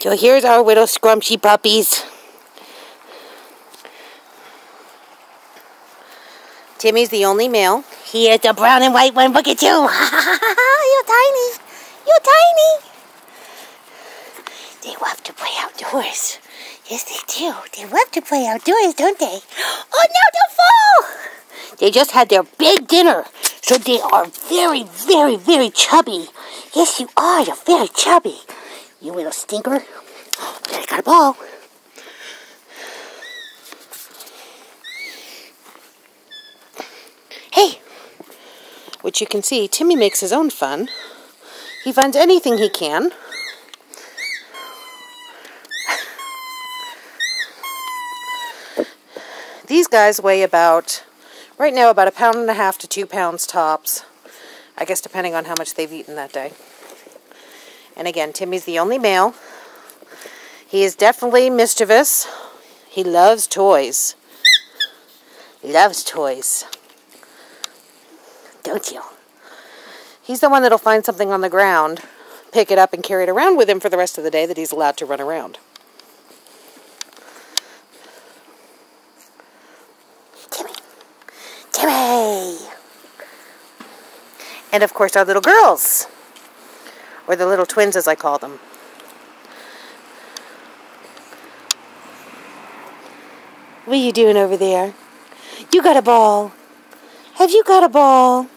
So here's our little scrumpy puppies. Timmy's the only male. He is the brown and white one. Look at you. You're tiny. You're tiny. They love to play outdoors. Yes, they do. They love to play outdoors, don't they? Oh, no, don't fall. They just had their big dinner. So they are very, very, very chubby. Yes, you are. You're very chubby. You little stinker. I got a ball. Hey! Which you can see, Timmy makes his own fun. He finds anything he can. These guys weigh about, right now, about a pound and a half to two pounds tops. I guess depending on how much they've eaten that day. And again, Timmy's the only male. He is definitely mischievous. He loves toys. Loves toys. Don't you? He's the one that'll find something on the ground, pick it up, and carry it around with him for the rest of the day that he's allowed to run around. Timmy. Timmy! And of course, our little girls. Or the little twins, as I call them. What are you doing over there? You got a ball. Have you got a ball?